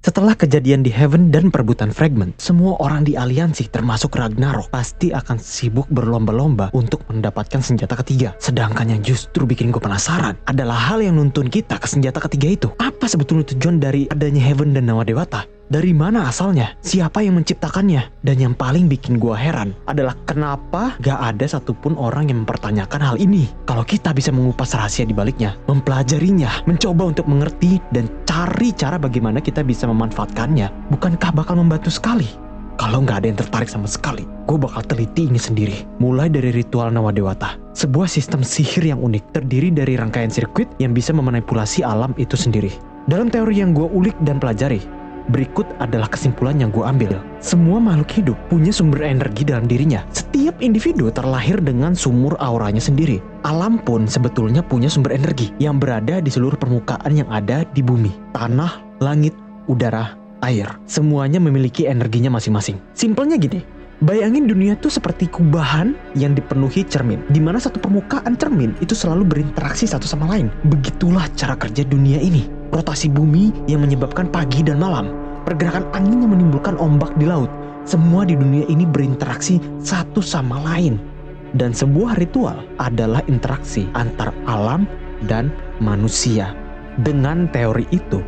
Setelah kejadian di Heaven dan perebutan fragment, semua orang di aliansi termasuk Ragnarok pasti akan sibuk berlomba-lomba untuk mendapatkan senjata ketiga. Sedangkan yang justru bikin gue penasaran adalah hal yang nuntun kita ke senjata ketiga itu. Apa sebetulnya tujuan dari adanya Heaven dan Nawa Dewata? Dari mana asalnya? Siapa yang menciptakannya? Dan yang paling bikin gua heran adalah kenapa gak ada satupun orang yang mempertanyakan hal ini. Kalau kita bisa mengupas rahasia di baliknya, mempelajarinya, mencoba untuk mengerti dan cari cara bagaimana kita bisa memanfaatkannya, bukankah bakal membantu sekali? Kalau nggak ada yang tertarik sama sekali, gue bakal teliti ini sendiri. Mulai dari ritual Nawa Dewata, sebuah sistem sihir yang unik terdiri dari rangkaian sirkuit yang bisa memanipulasi alam itu sendiri. Dalam teori yang gue ulik dan pelajari, Berikut adalah kesimpulan yang gue ambil. Semua makhluk hidup punya sumber energi dalam dirinya. Setiap individu terlahir dengan sumur auranya sendiri. Alam pun sebetulnya punya sumber energi yang berada di seluruh permukaan yang ada di bumi. Tanah, langit, udara, air. Semuanya memiliki energinya masing-masing. Simpelnya gini, Bayangin dunia itu seperti kubahan yang dipenuhi cermin, di mana satu permukaan cermin itu selalu berinteraksi satu sama lain. Begitulah cara kerja dunia ini. Rotasi bumi yang menyebabkan pagi dan malam, pergerakan angin yang menimbulkan ombak di laut. Semua di dunia ini berinteraksi satu sama lain. Dan sebuah ritual adalah interaksi antar alam dan manusia. Dengan teori itu,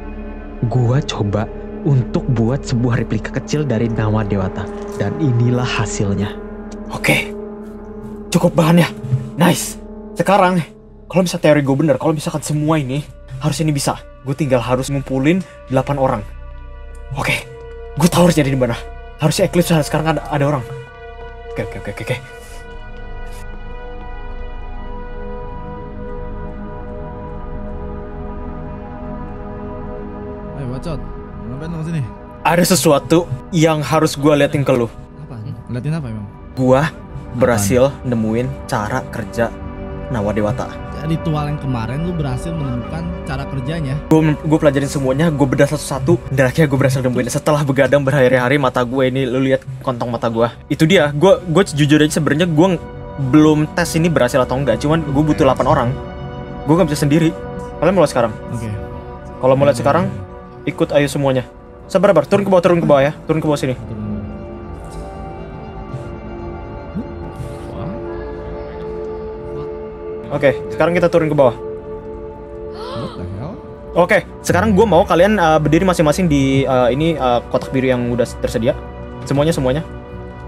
gua coba untuk buat sebuah replika kecil dari Nawa Dewata. Dan inilah hasilnya. Oke, cukup bahannya. Nice. Sekarang, kalau bisa teori gue bener, kalau misalkan semua ini, harus ini bisa. Gue tinggal harus ngumpulin 8 orang. Oke, gue tahu harus jadi di mana. Harusnya Eclipse sekarang ada, ada orang. Oke, oke, oke, oke. oke. Ngapain dong sini? Ada sesuatu yang harus gue liatin ke lu. Apa? Ngeliatin apa emang? Gua berhasil nemuin cara kerja Nawa Dewata. Ritual yang kemarin lu berhasil menemukan cara kerjanya. Gue gue pelajarin semuanya, gue bedah satu-satu, dan akhirnya gue berhasil nemuin. Setelah begadang berhari-hari mata gue ini, lu lihat kontong mata gue. Itu dia. Gue gue jujur aja sebenarnya gue belum tes ini berhasil atau enggak. Cuman gue butuh 8 orang. Gue gak bisa sendiri. Kalian mulai sekarang. Oke. Kalau mulai sekarang, ikut ayo semuanya. Sabar, sabar. Turun ke bawah, turun ke bawah ya. Turun ke bawah sini. Oke, sekarang kita turun ke bawah. Oke, sekarang gue mau kalian uh, berdiri masing-masing di uh, ini uh, kotak biru yang udah tersedia. Semuanya semuanya.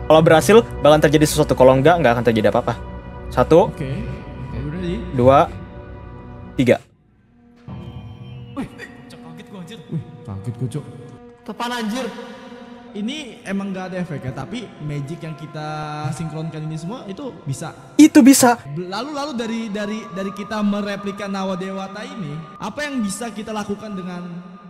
Kalau berhasil, bakalan terjadi sesuatu. Kalau enggak, enggak akan terjadi apa-apa. Satu, Oke. Oke, udah di. dua, tiga. Wih, kaget gue, Cuk. Tepan anjir. Ini emang gak ada efeknya, tapi magic yang kita sinkronkan ini semua itu bisa. Itu bisa. Lalu lalu dari dari dari kita mereplika Nawa Dewata ini, apa yang bisa kita lakukan dengan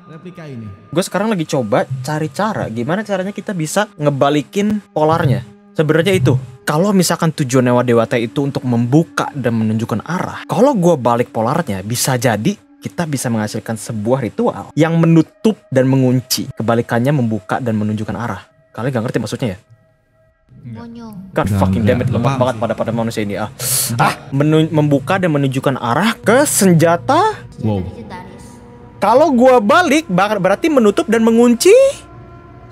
replika ini? Gue sekarang lagi coba cari cara gimana caranya kita bisa ngebalikin polarnya. Sebenarnya itu. Kalau misalkan tujuan Dewa Dewata itu untuk membuka dan menunjukkan arah, kalau gue balik polarnya bisa jadi kita bisa menghasilkan sebuah ritual yang menutup dan mengunci. Kebalikannya membuka dan menunjukkan arah. Kalian gak ngerti maksudnya ya? Monyong. God fucking damn it, lemah banget pada pada manusia ini ah. Ah, menu- membuka dan menunjukkan arah ke senjata. Wow. Kalau gua balik berarti menutup dan mengunci.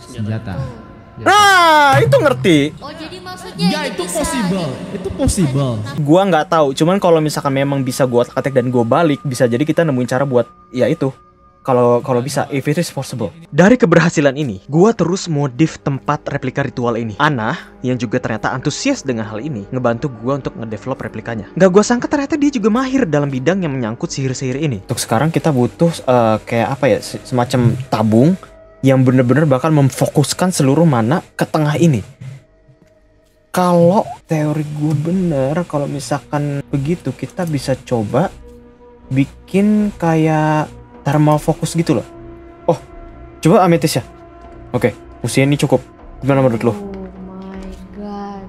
Senjata. Nah, itu ngerti. Oh jadi maksudnya Ya itu bisa possible. gitu. Itu possible. Gua nggak tahu, cuman kalau misalkan memang bisa gua attack dan gua balik, bisa jadi kita nemuin cara buat ya itu. Kalau kalau bisa, if it is possible. Dari keberhasilan ini, gua terus modif tempat replika ritual ini. Ana, yang juga ternyata antusias dengan hal ini, ngebantu gua untuk ngedevelop replikanya. Nggak gua sangka ternyata dia juga mahir dalam bidang yang menyangkut sihir-sihir ini. Untuk sekarang kita butuh eh, kayak apa ya, se- semacam tabung yang bener-bener bakal memfokuskan seluruh mana ke tengah ini. Kalau teori gue bener, kalau misalkan begitu kita bisa coba bikin kayak thermal focus gitu loh. Oh, coba ametis ya. Oke, usia ini cukup. Gimana menurut lo? Oh my god.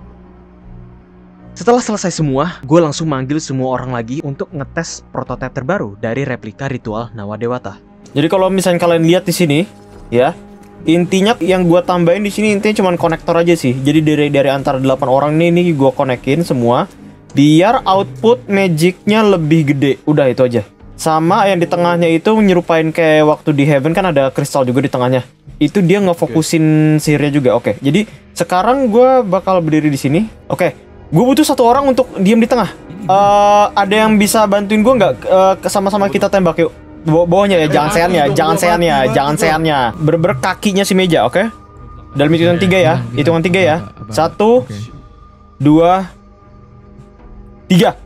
Setelah selesai semua, gue langsung manggil semua orang lagi untuk ngetes prototipe terbaru dari replika ritual Nawa Dewata. Jadi kalau misalnya kalian lihat di sini, ya, intinya yang gua tambahin di sini intinya cuma konektor aja sih. Jadi dari dari antara 8 orang ini nih gua konekin semua biar output magicnya lebih gede. Udah itu aja. Sama yang di tengahnya itu menyerupain kayak waktu di Heaven kan ada kristal juga di tengahnya. Itu dia ngefokusin sihirnya juga. Oke. Jadi sekarang gua bakal berdiri di sini. Oke. Gue butuh satu orang untuk diem di tengah. Eh ada yang bisa bantuin gua nggak? Eh, sama-sama kita tembak yuk. Bawa- Bawahnya ya, jangan seannya, jangan seannya, jangan seannya. Berber kakinya si meja, oke? Dalam hitungan tiga ya, hitungan tiga ya. Satu, dua, tiga.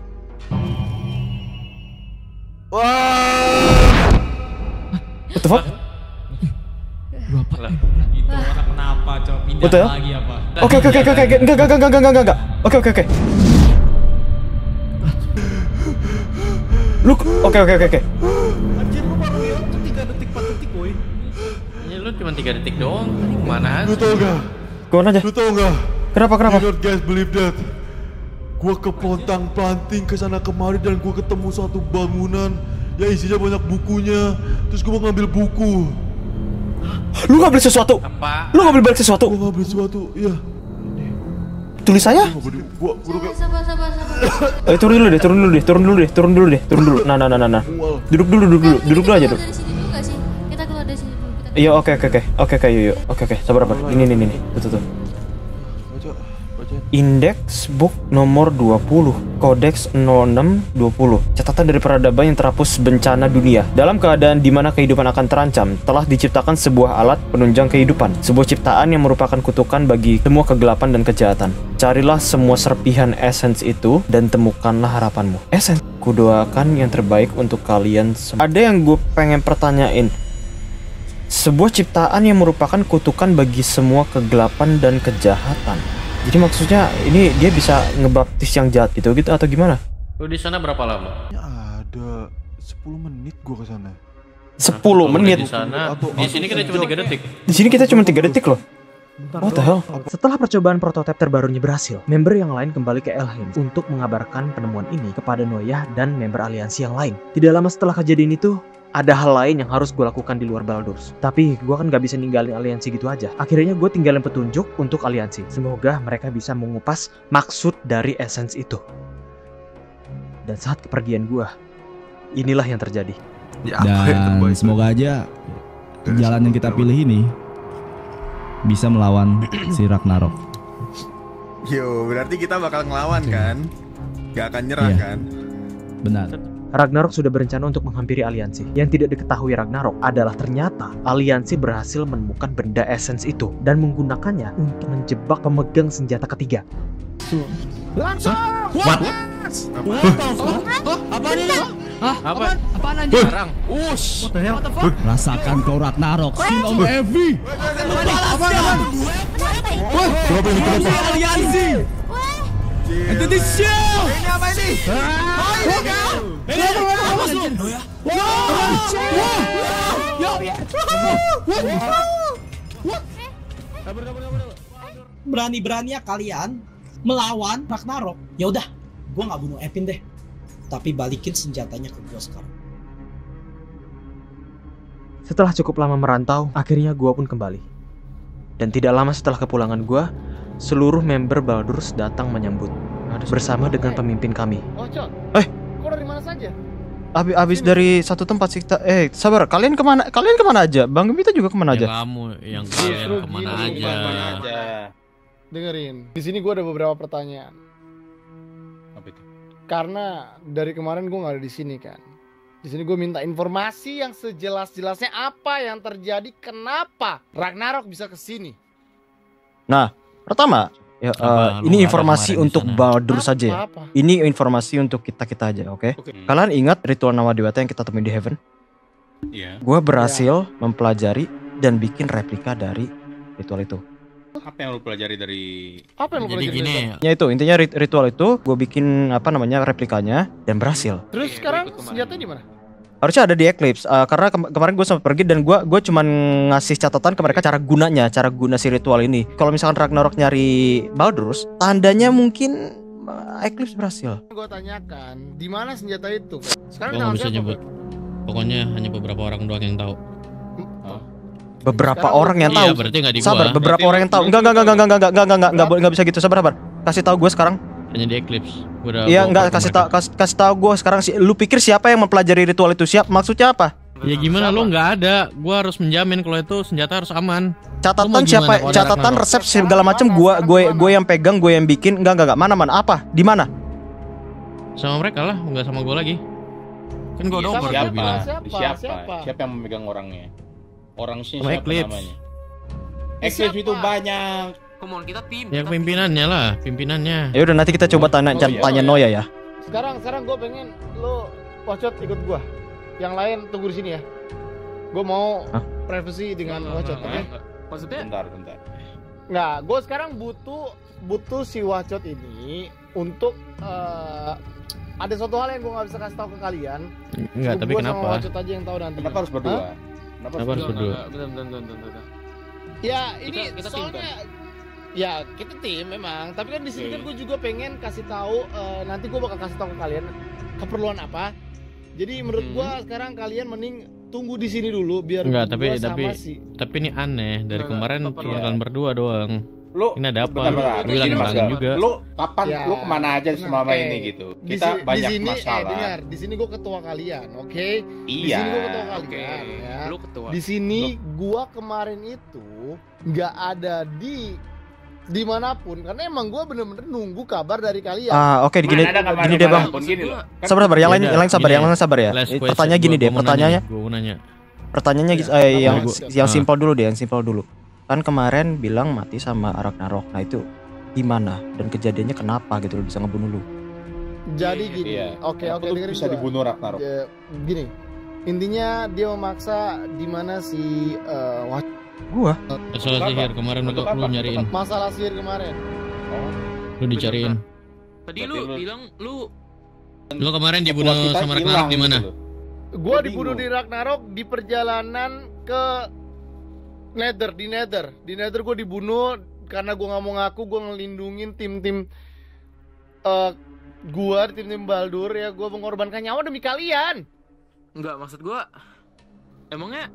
What the fuck? Itu orang kenapa coba pindah Betul? lagi apa? Oke oke oke oke oke enggak enggak enggak enggak enggak enggak oke oke oke lu oke oke oke oke cuma 3 detik doang. Tadi ke mana aja? Lu tau gak? ke mana aja Lu tau gak? kenapa kenapa You not guys believe that? Gua kepontang panting ke sana kemari dan gua ketemu satu bangunan yang isinya banyak bukunya. Terus gua mau ngambil buku. lu ngambil sesuatu Apa? lu ngambil balik sesuatu Gua ngambil sesuatu. Iya. tulisannya Gua gua gua Sabar, sabar, sabar. eh turun dulu deh turun dulu deh turun dulu deh turun dulu deh turun dulu nah nah nah nah, nah. duduk dulu duduk dulu Kita duduk dulu aja keluar iya oke oke oke. Oke oke yuk yuk. Oke oke. Sabar sabar. Ini ini ini. Tuh tuh tuh. Index book nomor 20 Kodeks 0620 Catatan dari peradaban yang terhapus bencana dunia. Dalam keadaan di mana kehidupan akan terancam Telah diciptakan sebuah alat penunjang kehidupan. Sebuah ciptaan yang merupakan kutukan bagi semua kegelapan dan kejahatan. Carilah semua serpihan essence itu Dan temukanlah harapanmu. Essence. Kudoakan yang terbaik untuk kalian semua Ada yang gue pengen pertanyain sebuah ciptaan yang merupakan kutukan bagi semua kegelapan dan kejahatan. Jadi maksudnya ini dia bisa ngebaptis yang jahat gitu gitu atau gimana? Lu di sana berapa lama? Ya ada 10 menit gua ke sana. 10 Kalau udah menit. Di sana. Di sini kita cuma 3 detik. Di sini kita cuma 3 detik loh. What the hell? Setelah percobaan prototipe terbarunya berhasil, member yang lain kembali ke Elheim untuk mengabarkan penemuan ini kepada Noyah dan member aliansi yang lain. Tidak lama setelah kejadian itu, ada hal lain yang harus gue lakukan di luar Baldur's. Tapi gue kan gak bisa ninggalin aliansi gitu aja. Akhirnya gue tinggalin petunjuk untuk aliansi. Semoga mereka bisa mengupas maksud dari essence itu. Dan saat kepergian gue, inilah yang terjadi. Ya, yang Dan semoga aja jalan yang kita pilih ini bisa melawan si Ragnarok. Yo, berarti kita bakal ngelawan kan? Gak akan nyerah Iya. kan? Benar. Ragnarok sudah berencana untuk menghampiri aliansi. Yang tidak diketahui Ragnarok adalah ternyata aliansi berhasil menemukan benda essence itu dan menggunakannya untuk menjebak pemegang senjata ketiga. Langsung! What? What? Apa ini? Hah? Apa? Apaan anjir? Barang. Ush. What the? Rasakan kau Ragnarok. Silau Evi. Apa? Wah, ini? Aliansi. Itu di show. Ini apa ini? Hah? Berani-beraninya kalian melawan Ragnarok. Ya udah, gua nggak bunuh Epin deh. Tapi balikin senjatanya ke gua sekarang. Setelah cukup lama merantau, akhirnya gua pun kembali. Dan tidak lama setelah kepulangan gua, seluruh member Baldur's datang menyambut bersama dengan pemimpin kami. Eh. Kok dari mana saja? Abis, abis dari satu tempat sih kita eh sabar kalian ke mana kalian ke mana aja bang Gembita juga ke mana Ya aja kamu yang kalian ke mana aja. Dengerin, di sini gue ada beberapa pertanyaan. Apa itu? Karena dari kemarin gue nggak ada di sini kan. Di sini gue minta informasi yang sejelas-jelasnya apa yang terjadi, kenapa Ragnarok bisa ke sini. pertama ya, Apa, lu ini informasi untuk? Baldur saja ya. Apa? ini informasi untuk kita kita aja oke Oke. kalian ingat ritual Nawadewata yang kita temui di Heaven Iya. Gua berhasil mempelajari dan bikin replika dari ritual itu Apa yang lu pelajari dari Apa yang lo Jadi pelajari? gini, ya itu intinya rit- ritual itu gue bikin apa namanya replikanya dan berhasil Terus Iya, sekarang senjatanya di mana? Harusnya ada di Eclipse eh, karena kem- kemarin gue sempat pergi dan gue gue cuman ngasih catatan ke mereka cara gunanya cara guna si ritual ini kalau misalkan Ragnarok nyari Baldur's tandanya mungkin eh, Eclipse berhasil Gue tanyakan, di mana senjata itu? Sekarang tangan bisa nyebut. pokoknya hanya beberapa orang doang yang tahu. Bro? beberapa Sekarang orang yang Iya, tahu berarti nggak di sabar gua. beberapa Berarti orang yang tahu enggak enggak enggak enggak enggak enggak enggak enggak boleh- enggak bisa gitu sabar sabar kasih tahu gue sekarang Hanya di Eclipse. Gua udah Iya enggak kasih tau kasih, kasih tahu gue sekarang sih. Lu pikir siapa yang mempelajari ritual itu? Siap maksudnya apa? Ya gimana lu nggak ada? Gua harus menjamin kalau itu senjata harus aman. Catatan siapa? Catatan Ragnarok? resep segala macam gue gue gue yang pegang, gue yang bikin. Enggak enggak enggak. Mana mana? Apa? Di mana? Sama mereka lah, nggak sama gua lagi. Kan gua udah Sama over siapa? bilang. Siapa? Siapa? Siapa? Siapa? yang memegang orangnya? Orang sih siapa Eclipse. namanya? Eclipse itu banyak. Come on, kita tim. Ya pimpinannya lah, pimpinannya. Ya udah nanti kita coba tanya Oh, iya. tanya Noya ya. Sekarang sekarang gue pengen lu Wacot ikut gua. Yang lain tunggu di sini ya. Gue mau Hah? privacy dengan Wacot, oke? Maksudnya Bentar, bentar. Nggak, gue sekarang butuh butuh si Wacot ini untuk eh, ada suatu hal yang gue nggak bisa kasih tahu ke kalian. Enggak, tapi gua sama kenapa? Wacot aja yang tahu nanti. Kenapa harus berdua? Kenapa Kenapa harus berdua? Bentar, bentar, bentar, bentar, bentar. Ya ini Kita- kita soalnya ya kita tim memang. Tapi kan di sini kan gue juga pengen kasih tahu eh, nanti gue bakal kasih tahu ke kalian keperluan apa. Jadi menurut Hmm. gua sekarang kalian mending tunggu di sini dulu biar Enggak, gua tapi sama tapi si tapi ini aneh. Dari Enggak, kemarin cuma kalian berdua doang. Lu Ini ada apa? Lu bilang juga. Lu kapan Ya. lu ke mana aja selama Eh, ini gitu? di Kita si- banyak di sini, masalah. Eh, dengar, di sini gue ketua kalian, oke? Di Iya. sini gue ketua Oke, kalian, ya. lu ketua. Di sini gua kemarin itu nggak ada di di mana pun karena emang gua bener-bener nunggu kabar dari kalian. Ah, oke gini ada kabar gini deh, Bang. gini. Kan Sabar sabar, yang lain yang lain sabar, gini. yang lain sabar ya. Eh, Pertanyaan gini deh, pertanyaannya nanya nih, Gua mau nanya. pertanyaannya Iya. eh, yang Gua- yang ah. simpel dulu deh, yang simpel dulu. Kan kemarin bilang mati sama Ragnarok. Nah, itu gimana dan kejadiannya kenapa gitu lo bisa ngebunuh lu? Jadi gini, Iya. oke Kenapa oke lu dengerin bisa gua. dibunuh Ragnarok. Ya, gini, intinya dia memaksa di mana si eh, wah, Gua. Apa? sihir kemarin lu, lu nyariin, masalah sihir kemarin. Oh. lu dicariin. Tadi lu lu- bilang lu Lu kemarin dibunuh sama Ragnarok di mana? gitu. Gua Gua dibunuh di Ragnarok di perjalanan ke Nether, di Nether. Di Nether gue dibunuh karena gue nggak mau ngaku gue ngelindungin tim-tim eh gua tim-tim Baldur ya gue mengorbankan nyawa demi kalian. enggak maksud gua emangnya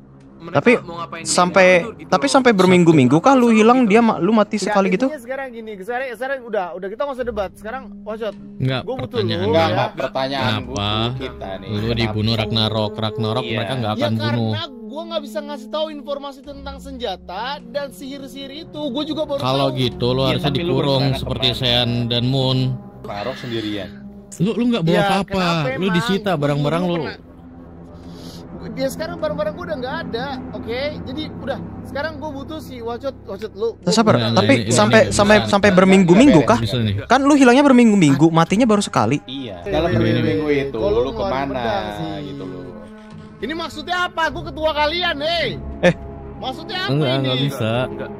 mereka Tapi mau ngapain sampai Baldur gitu tapi loh. sampai berminggu-minggu kah lu hilang dia ma- lu mati Nggak, sekali gitu? sekarang gini, sekarang, sekarang udah udah kita nggak usah debat. Sekarang washot. Enggak, Gua butuh pertanyaan lu, Enggak, ya. enggak pertanyaan Kenapa? gua kita nih. Lu dibunuh Ragnarok, Ragnarok Iya. mereka nggak Ya akan bunuh. karena gue nggak bisa ngasih tahu informasi tentang senjata dan sihir-sihir itu. Gue juga baru Kalau tahu. gitu lu Iya, harusnya lu dikurung seperti? Sean dan Moon. Ragnarok sendirian. Lu lu nggak bawa Ya, apa-apa. kenapa Lu disita barang-barang dulu lu. Dia sekarang barang-barang gue udah nggak ada, oke? Jadi udah sekarang gue butuh si Wacot, Wacot lu. Nah, sabar, nggak, tapi ini- ini sampai nggak sampai bisa. sampai berminggu-minggu kah? Kan lu hilangnya berminggu-minggu, matinya baru sekali. Iya. Dalam berminggu eh, itu kalau lu ke mana gitu loh. Ini maksudnya apa? Gue ketua kalian, hei. Eh. Maksudnya apa Enggak, ini? enggak bisa. enggak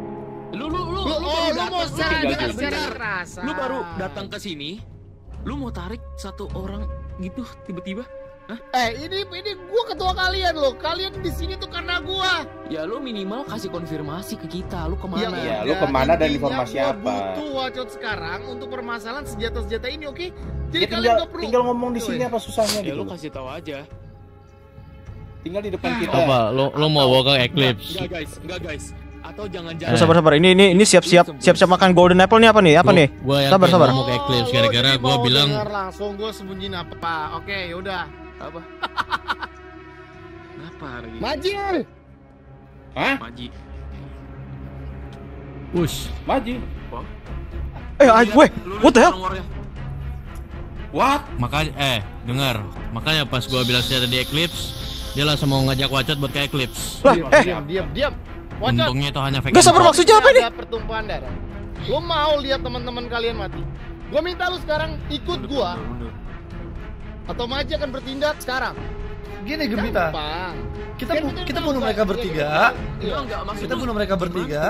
lu lu lu Lu, lu, oh, lu mau secara jelas, secara rasa. lu baru datang ke sini lu mau tarik satu orang gitu tiba-tiba Eh, ini ini gue ketua kalian loh. Kalian di sini tuh karena gua. ya lu minimal kasih konfirmasi ke kita lu ke mana Iya, udah, lu ke mana dan informasi gua apa? butuh Wacot sekarang untuk permasalahan senjata-senjata ini, oke? Jadi Ya, kalian tinggal, gak perlu. tinggal ngomong di sini apa susahnya ya gitu. lu loh. kasih tahu aja Tinggal di depan kita. Apa? Lu lu mau bawa ke Eclipse? enggak guys enggak guys atau jangan-jangan sabar sabar. Ini ini ini siap-siap siap-siap makan golden apple nih apa nih? Apa Gua- nih? Gua Sabar, sabar. mau ke Eclipse Oh, gara-gara lo mau bilang langsung gue sembunyiin apa? Oke, yaudah. Apa kenapa hari ini Maji. Hah? Maji Wush. Maji. Eh, ah, weh, Lu what the hell? What? Makanya eh dengar. Makanya pas gua bilang saya di Eclipse, dia langsung mau ngajak Wacot buat ke Eclipse. Lah, Diam, eh, diam, diam, diam. Wacot. Untungnya itu hanya fake. Nggak sabar maksudnya apa ini? Ada pertumpahan darah. Lo mau lihat teman-teman kalian mati? Gue minta lu sekarang ikut gua atau Maji akan bertindak sekarang. Gini Gembita, Gampang. kita Kan bu- kita kita bunuh mereka iya, bertiga. iya. Enggak, enggak, Kita bunuh mereka bertiga.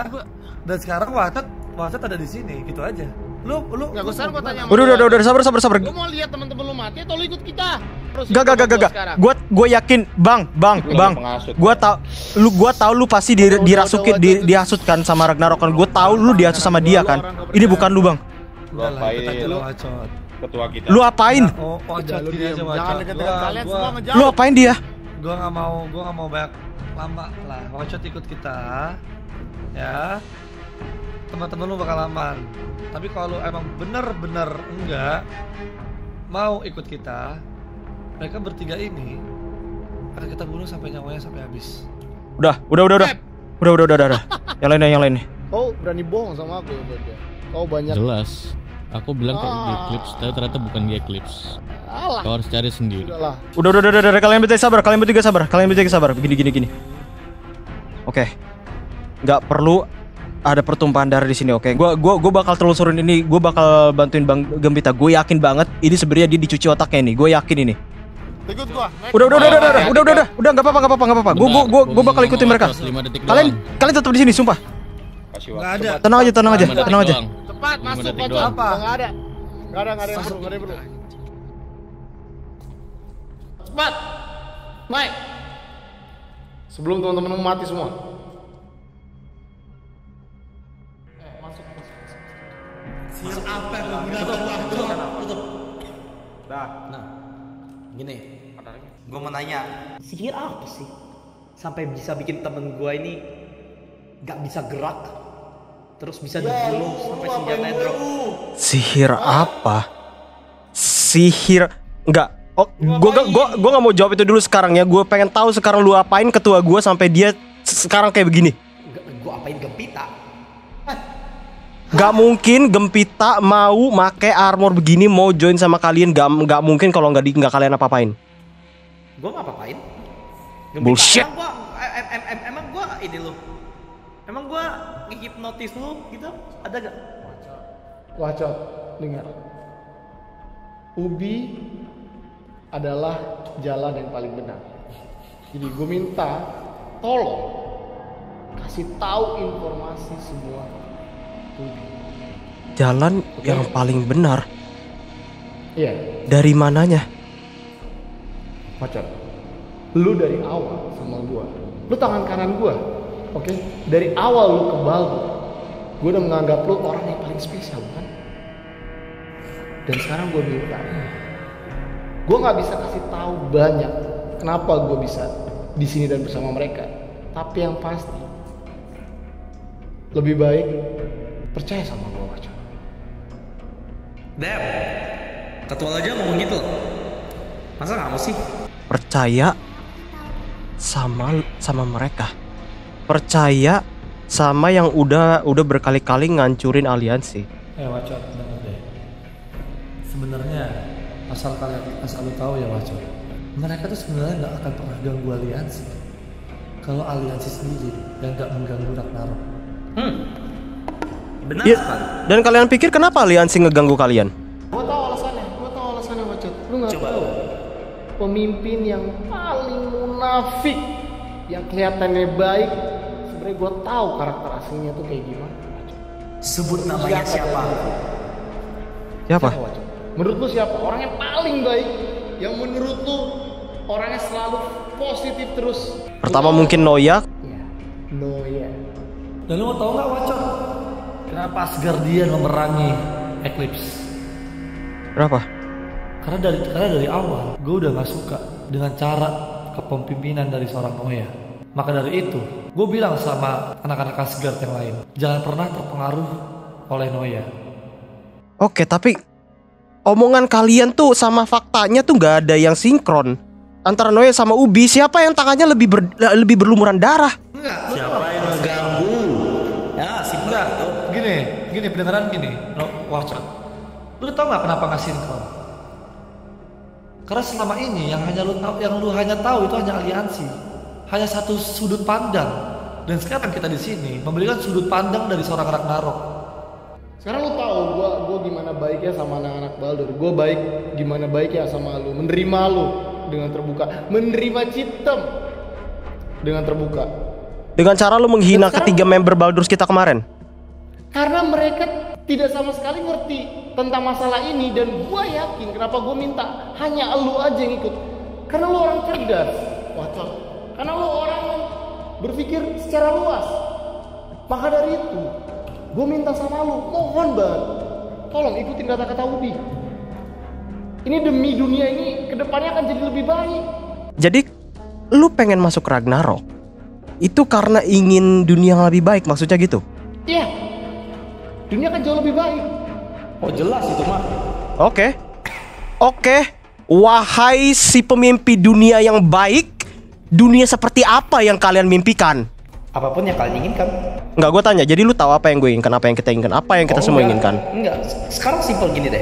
Dan sekarang Watet, Watet ada di sini, gitu aja. Lu lu Nggak, gua sekarang gua tanya Udah, udah, udah, udah, sabar, sabar, sabar. Gue mau lihat teman-teman lu mati atau lu ikut kita? Gak, gak, gak, gak, gak. Gua, gua yakin, bang, bang, Lu bang. Gua tau, lu, gua tau lu pasti di, dirasukin, di, udah. dihasut kan sama Ragnarok kan. Gua tau lu dihasut sama dia kan. Ini bukan lu bang. Udah lah, ikut aja apain? lo Wacot. Ketua kita. Lu apain? Oh, Wacot lu diam. aja. Jangan kalian semua ngejauh. Lu apain dia? Gua nggak mau, gua nggak mau banyak lama lah. Wacot ikut kita, ya. teman-teman lu bakal aman. Tapi kalau emang bener-bener enggak mau ikut kita, mereka bertiga ini akan kita bunuh sampai nyawanya sampai habis. Udah, udah, udah, udah. Udah, udah, udah, udah. udah. Yang lainnya, yang lainnya. Kau berani bohong sama aku ya berarti. Kau banyak Jelas. Aku bilang kayak Ah. Eclipse, tapi ternyata bukan Eclipse. Alah. Kau harus cari sendiri. Udahlah. Udah, udah, udah, udah, udah. Kalian bertiga sabar, kalian bertiga sabar, kalian bertiga sabar. Gini, gini, gini. Oke. Nggak perlu ada pertumpahan darah di sini, oke? Gua, gua, gua bakal telusurin ini. Gua bakal bantuin Bang Gembita. Gue yakin banget ini sebenarnya dia dicuci otaknya ini. Gue yakin ini. Ikut gua. Udah, udah, udah, udah, udah, udah, udah, udah, udah, nggak apa-apa, nggak apa-apa, nggak apa-apa. Gue, gue, gue, gue bakal ikutin mereka. Kalian, kalian tetap di sini, sumpah. Nggak ada. Tenang aja, tenang aja, tenang aja. Cepat masuk doang. Apa? Enggak ada. Enggak ada, enggak ada yang perlu, enggak ada yang perlu. Cepat. Naik. Sebelum teman-teman mati semua. Sihir apa yang menggunakan waktu? Tutup. Nah, gini. Gue mau nanya, sihir apa sih? Sampai bisa bikin temen gue ini gak bisa gerak, terus bisa dibunuh sampai senjatanya drop. Sihir apa? Sihir enggak. Oh, gua gua gua gua nggak mau jawab itu dulu sekarang ya. Gue pengen tahu sekarang lu apain ketua gua sampai dia sekarang kayak begini. Gue apain gempita? Gak mungkin Gempita mau make armor begini mau join sama kalian gak, gak mungkin kalau nggak di nggak kalian apa apain. Gue gak apa-apain. Bullshit. Emang gue, em, em, em, emang gue ini lo. Emang gue ngehipnotis lu gitu? Ada gak? Wacot, dengar. Ubi adalah jalan yang paling benar. Jadi gue minta tolong kasih tahu informasi semua Ubi. Jalan yang paling benar Iya, dari mananya? Wacot. Lu dari awal sama gua. Lu tangan kanan gua. Oke? Dari awal lu kebal gua. Gua udah menganggap lu orang yang paling spesial, kan? Dan sekarang gua minta. Gua nggak bisa kasih tahu banyak kenapa gua bisa di sini dan bersama mereka. Tapi yang pasti lebih baik percaya sama gua, Wacot. Dep, ketua aja ngomong gitu. Masa gak mau sih? Percaya sama sama mereka. Percaya sama yang udah udah berkali-kali ngancurin aliansi. Eh Wacot, denger deh. Sebenarnya asal kalian asal lu tahu ya Wacot. Mereka tuh sebenarnya nggak akan pernah ganggu aliansi. Kalau aliansi sendiri yang nggak mengganggu Ragnarok. Hmm. Benar Ya, sekali. dan kalian pikir kenapa aliansi ngeganggu kalian? Gua tahu alasannya, gua tahu alasannya Wacot. Lu nggak tahu. Pemimpin yang paling munafik, yang kelihatannya baik, sebenarnya gua tahu karakter aslinya tuh kayak gimana. Sebut namanya siapa? Siapa? Menurut lu siapa? Orang yang paling baik, yang menurut lu orangnya selalu positif terus. Pertama mungkin Noya, No ya. Dan lu mau tahu nggak Wacot? Kenapa Asgardian memerangi Eclipse? berapa? Karena dari karena dari awal gue udah gak suka dengan cara kepemimpinan dari seorang Noya. Maka dari itu, gue bilang sama anak-anak Asgard yang lain, jangan pernah terpengaruh oleh Noya. Oke, tapi omongan kalian tuh sama faktanya tuh nggak ada yang sinkron. Antara Noya sama Ubi, siapa yang tangannya lebih ber- lebih berlumuran darah? Siapa yang mengganggu? Ya, simpel gini, gini pendengaran gini, no, Wacot. Lu tau nggak kenapa nggak sinkron? Karena selama ini yang hanya lu tahu, yang lu hanya tahu itu hanya aliansi, hanya satu sudut pandang. Dan sekarang kita di sini memberikan sudut pandang dari seorang Ragnarok. Sekarang lu tahu gua gua gimana baiknya sama anak-anak Baldur. Gua baik gimana baiknya sama lu, menerima lu dengan terbuka, menerima Citem dengan terbuka. Dengan cara lu menghina ketiga member Baldur's kita kemarin. Karena mereka tidak sama sekali ngerti tentang masalah ini dan gua yakin kenapa gua minta hanya lu aja yang ikut. Karena lu orang cerdas, wacot. Karena lu orang yang berpikir secara luas. Maka dari itu, gue minta sama lu, mohon banget, tolong ikutin kata-kata Ubi. Ini demi dunia ini ke depannya akan jadi lebih baik. Jadi lu pengen masuk Ragnarok itu karena ingin dunia yang lebih baik maksudnya gitu. Iya, dunia kan jauh lebih baik. Oh jelas itu mah. Oke. Oke. Wahai si pemimpi dunia yang baik, dunia seperti apa yang kalian mimpikan? Apa pun yang kalian inginkan. Enggak, gue tanya. Jadi lu tahu apa yang gue inginkan, apa yang kita inginkan, apa yang kita Oh, semua enggak. inginkan? Enggak. Sekarang simpel gini deh.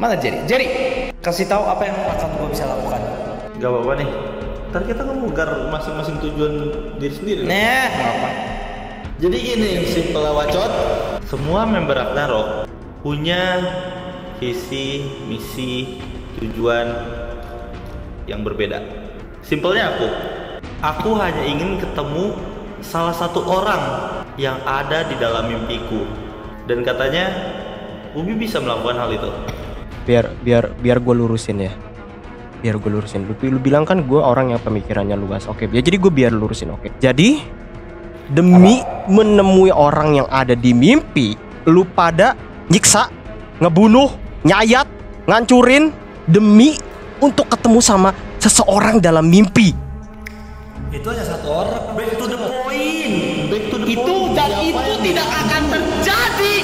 Mana Jerry? Jerry, kasih tahu apa yang akan gue bisa lakukan. Gak apa-apa nih. Ntar kita ngemugar masing-masing tujuan diri sendiri. Nah, apa? Jadi gini, simple wacot. Semua member Ragnarok punya visi, misi, tujuan yang berbeda. Simpelnya aku, aku hanya ingin ketemu salah satu orang yang ada di dalam mimpiku. Dan katanya Ubi bisa melakukan hal itu. Biar biar biar gue lurusin ya. Biar gue lurusin. Lu, lu bilang kan gue orang yang pemikirannya luas. Oke, ya jadi gue biar lurusin. Oke. Jadi demi menemui orang yang ada di mimpi, lu pada nyiksa, ngebunuh, nyayat, ngancurin demi untuk ketemu sama seseorang dalam mimpi. Itu hanya satu orang. Back to the point. Back to the itu dan itu tidak akan terjadi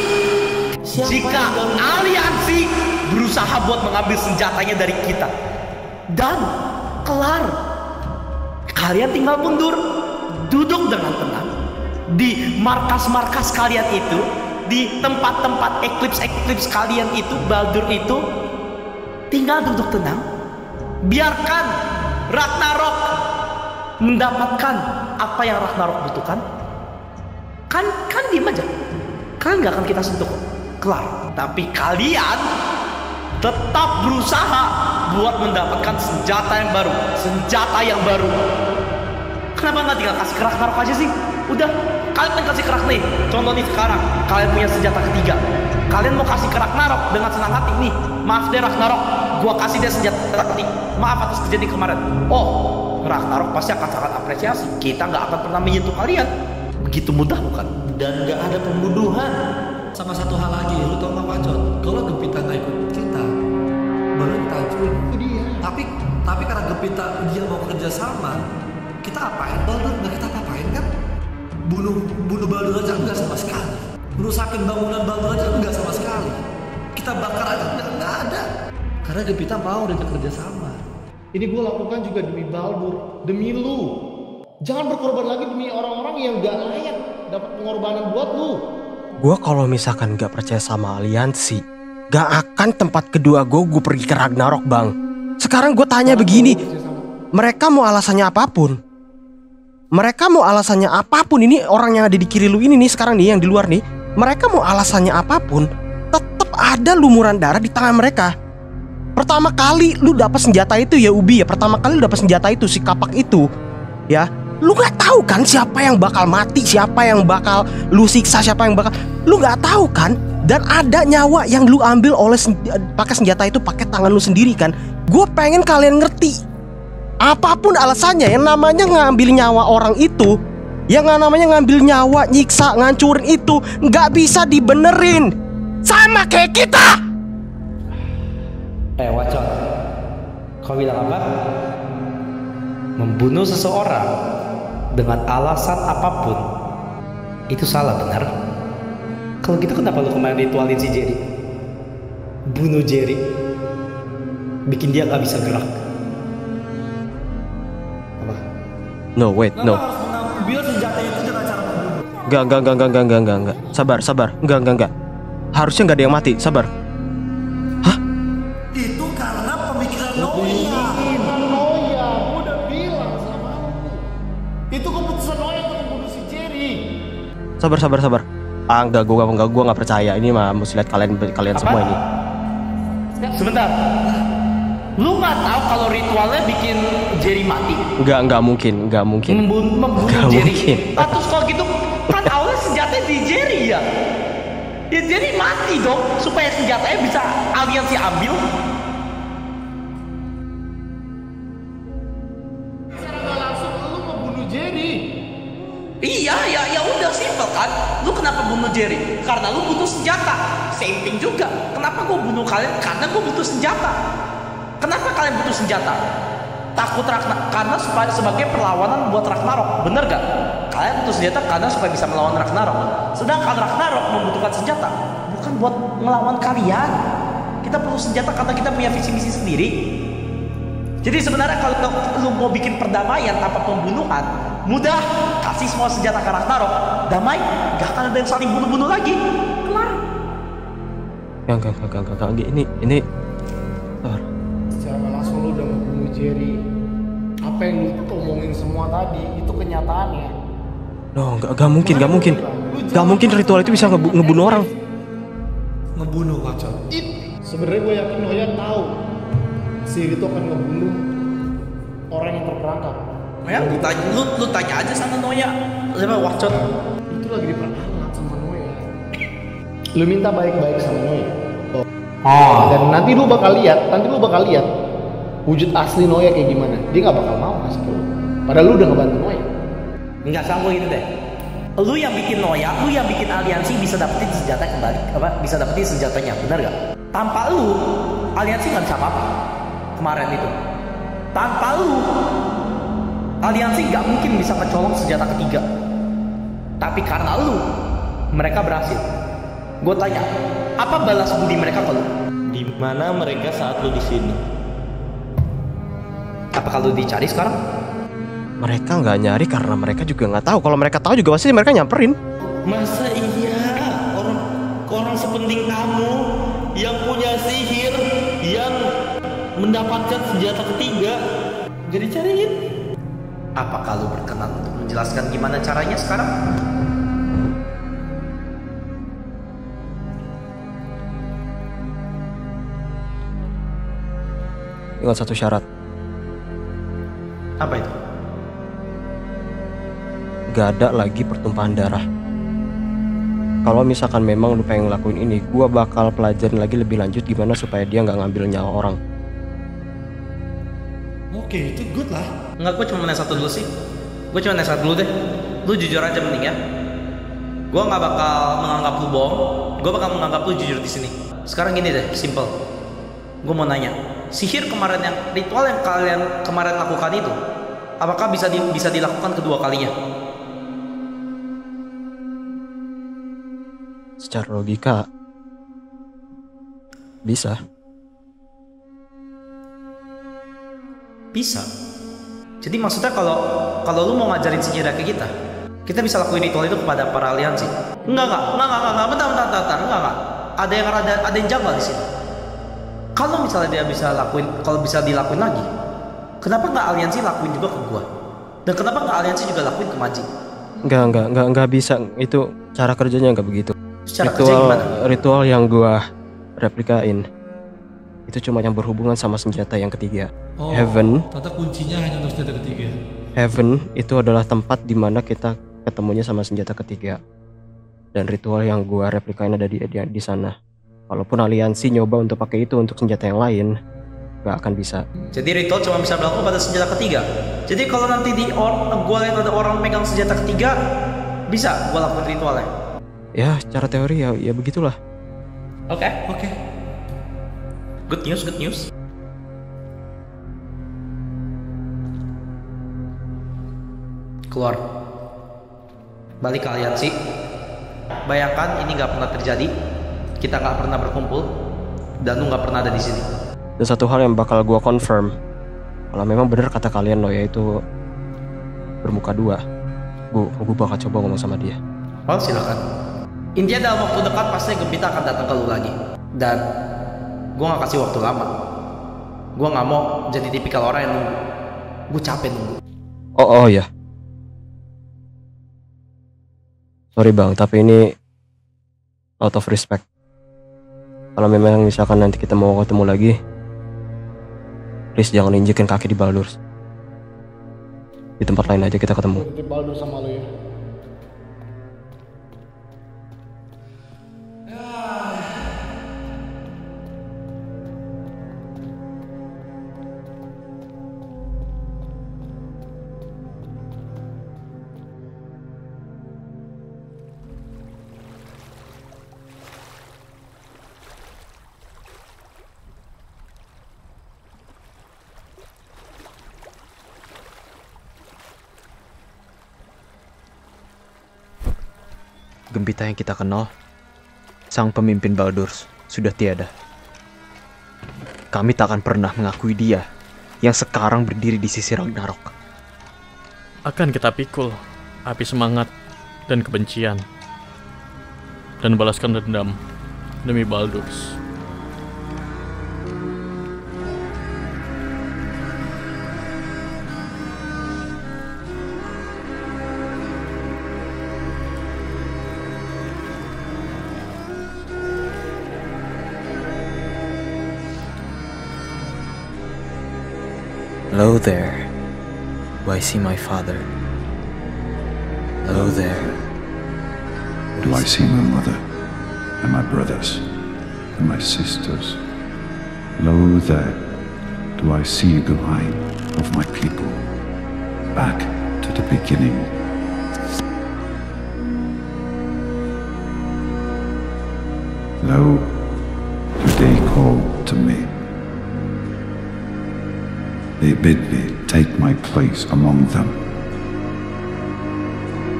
jika aliansi berusaha buat mengambil senjatanya dari kita. Dan kelar. Kalian tinggal mundur, duduk dengan tenang di markas-markas kalian itu, di tempat-tempat eclipse-eclipse kalian itu, Baldur itu, tinggal duduk tenang. Biarkan Ragnarok mendapatkan apa yang Ragnarok butuhkan. Kan kan diem aja. Kan nggak akan kita sentuh. Kelar. Tapi kalian tetap berusaha buat mendapatkan senjata yang baru, senjata yang baru. Kenapa nggak tinggal kasih ke Ragnarok aja sih? Udah, kalian kan kasih ke Ragnarok nih. Contoh nih sekarang, kalian punya senjata ketiga. Kalian mau kasih ke Ragnarok dengan senang hati nih. Maaf deh Ragnarok, gua kasih dia senjata ketiga. Maaf atas kejadian kemarin. Oh, Ragnarok pasti akan sangat apresiasi. Kita nggak akan pernah menyentuh kalian. Begitu mudah bukan? Dan nggak ada pembunuhan. Sama satu hal lagi, lu tau nggak Pacot? Kalau Gempita nggak ikut kita, baru kita hancurin. Tapi tapi karena Gempita dia mau kerja sama, kita apain Baldur? Nggak kita apain kan? Bunuh bunuh Baldur aja enggak sama sekali. Rusakin bangunan Baldur aja enggak sama sekali. Kita bakar aja enggak, enggak ada. Karena Gempita mau dan kerja sama. Ini gue lakukan juga demi Baldur, demi lu. Jangan berkorban lagi demi orang-orang yang gak layak dapat pengorbanan buat lu. Gue kalau misalkan gak percaya sama aliansi, gak akan tempat kedua gue gue pergi ke Ragnarok bang. Sekarang gue tanya begini, mereka mau alasannya apa pun. Mereka mau alasannya apa pun ini orang yang ada di kiri lu ini nih sekarang nih yang di luar nih. Mereka mau alasannya apa pun, tetap ada lumuran darah di tangan mereka. Pertama kali lu dapat senjata itu ya Ubi ya. Pertama kali lu dapat senjata itu si kapak itu, ya. Lu nggak tahu kan siapa yang bakal mati, siapa yang bakal lu siksa, siapa yang bakal lu nggak tahu kan. Dan ada nyawa yang lu ambil oleh sen- pakai senjata itu pakai tangan lu sendiri kan. Gue pengen kalian ngerti. Apa pun alasannya yang namanya ngambil nyawa orang itu, yang namanya ngambil nyawa, nyiksa, ngancurin itu nggak bisa dibenerin. Sama kayak kita. Eh, Wacot. Kau bilang apa? Membunuh seseorang dengan alasan apa pun itu salah benar. Kalau gitu kenapa lu kemarin ritualin si Jerry? Bunuh Jerry, bikin dia nggak bisa gerak. No, wait, no. Biar senjata itu dengan cara enggak, enggak, enggak, enggak, enggak, enggak, enggak. Sabar, sabar. Enggak, enggak, enggak. Harusnya enggak ada yang mati. Sabar. Sabar, sabar, sabar. Ah, enggak, gua enggak, gua enggak percaya. Ini mah mesti lihat kalian kalian semua ini. Sebentar. Lu nggak tahu kalau ritualnya bikin Jerry mati? Enggak, enggak mungkin, enggak mungkin. Membunuh, membunuh Nggak Jerry. mungkin. Terus kalau gitu kan awalnya senjatanya di Jerry ya. Ya Jerry mati dong supaya senjatanya bisa aliansi ambil. Kan. Lu kenapa bunuh Jerry? Karena lu butuh senjata. Same juga. Kenapa gua bunuh kalian? Karena gua butuh senjata. Kenapa kalian butuh senjata? Takut Ragnar karena supaya sebagai perlawanan buat Ragnarok, bener gak? kalian butuh senjata karena supaya bisa melawan Ragnarok. Sedangkan Ragnarok membutuhkan senjata, bukan buat melawan kalian. Kita perlu senjata karena kita punya visi misi sendiri. Jadi sebenarnya kalau lu mau bikin perdamaian tanpa pembunuhan, mudah. Kasih semua senjata ke Ragnarok, damai, gak akan ada yang saling bunuh-bunuh lagi. Kelar. Enggak, enggak, enggak, enggak, enggak. Ini, ini... Tor. Secara langsung lu udah ngebunuh Jerry. Apa yang lu omongin semua tadi itu kenyataannya. No, enggak, enggak mungkin, enggak mungkin. Enggak mungkin ritual itu bisa ngebu- ngebunuh orang. Ngebunuh Wacot. Sebenarnya gue yakin Noya tahu si itu akan ngebunuh orang yang terperangkap. Ya, lu tanya, lu, lu tanya aja sama Noya. Siapa Wacot? Itu lagi diperalat sama Noya. Lu minta baik-baik sama Noya. Oh. Dan nanti lu bakal lihat, nanti lu bakal lihat wujud asli Noya kayak gimana. Dia nggak bakal mau ngasih lu. Padahal lu udah ngebantu Noya. Enggak sama gitu deh. Lu yang bikin Noya, lu yang bikin aliansi bisa dapetin senjata kembali, apa? Bisa dapetin senjatanya, benar gak? Tanpa lu, aliansi nggak bisa apa-apa. Kemarin itu. Tanpa lu, aliansi nggak mungkin bisa kecolong senjata ketiga. Tapi karena lu, mereka berhasil. Gue tanya, apa balas budi mereka ke lu? Di mana mereka saat lu di sini? Apa kalau dicari sekarang? Mereka nggak nyari karena mereka juga nggak tahu. Kalau mereka tahu juga pasti mereka nyamperin. Masa iya orang orang sepenting kamu yang punya sihir yang mendapatkan senjata ketiga jadi cariin Apa kalau berkenan untuk menjelaskan gimana caranya sekarang? Dengan satu syarat. Apa itu? Gak ada lagi pertumpahan darah. Kalau misalkan memang lu pengen ngelakuin ini, gua bakal pelajarin lagi lebih lanjut gimana supaya dia nggak ngambil nyawa orang. Oke, itu good lah. Enggak, gue cuma nanya satu dulu sih. Gue cuma nanya satu dulu deh. Lu jujur aja mending ya. Gue nggak bakal menganggap lu bohong. Gue bakal menganggap lu jujur di sini. Sekarang gini deh, simple. Gue mau nanya, sihir kemarin yang ritual yang kalian kemarin lakukan itu, apakah bisa di- bisa dilakukan kedua kalinya? Secara logika bisa. Bisa. Jadi maksudnya kalau kalau lu mau ngajarin sihir ke kita, kita bisa lakuin ritual itu kepada para aliansi. Enggak enggak enggak enggak enggak, enggak. bentar bentar bentar, bentar. enggak enggak. Ada yang ada ada yang janggal di sini. Kalau misalnya dia bisa lakuin, kalau bisa dilakuin lagi, kenapa nggak aliansi lakuin juga ke gua? Dan kenapa nggak aliansi juga lakuin ke Maji? Nggak, nggak, nggak, nggak bisa. Itu cara kerjanya nggak begitu. Cara kerja ritual, ritual yang gua replikain itu cuma yang berhubungan sama senjata yang ketiga. Oh, Heaven, Ternyata kuncinya hanya untuk senjata ketiga. Heaven itu adalah tempat di mana kita ketemunya sama senjata ketiga. Dan ritual yang gua replikain ada di di, di sana. Walaupun aliansi nyoba untuk pakai itu untuk senjata yang lain, nggak akan bisa. Jadi ritual cuma bisa berlaku pada senjata ketiga. Jadi kalau nanti di or, gua lihat ada orang megang senjata ketiga, bisa gua lakuin ritualnya. Ya, secara teori ya, ya begitulah. Oke. Oke. Good news, good news. Keluar. Balik ke aliansi. Bayangkan ini nggak pernah terjadi. Kita nggak pernah berkumpul. Dan lu nggak pernah ada di sini. Dan satu hal yang bakal gua confirm, kalau memang benar kata kalian loh yaitu bermuka dua, gua, gua bakal coba ngomong sama dia. Oh silakan. Intinya dalam waktu dekat pasti Gempita akan datang ke lu lagi. Dan gue gak kasih waktu lama. Gue gak mau jadi tipikal orang yang nunggu. Gue capek nunggu. Oh oh ya. Sorry bang, tapi ini out of respect. Kalau memang misalkan nanti kita mau ketemu lagi, please jangan injekin kaki di Baldur's. Di tempat lain aja kita ketemu. Titip Baldur sama lu ya. Gempita yang kita kenal, sang pemimpin Baldurs, sudah tiada. Kami tak akan pernah mengakui dia yang sekarang berdiri di sisi Ragnarok. Akan kita pikul api semangat dan kebencian. Dan balaskan dendam demi Baldurs. Hello there. Do I see my father? Lo there. Do I see my mother and my brothers and my sisters? Lo there, do I see the line of my people back to the beginning? Lo, bid me take my place among them,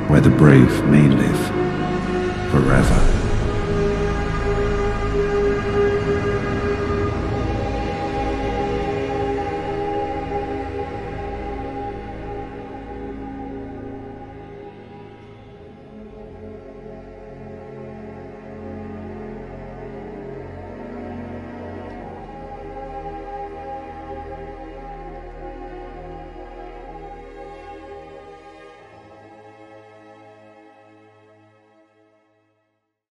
where the brave may live forever.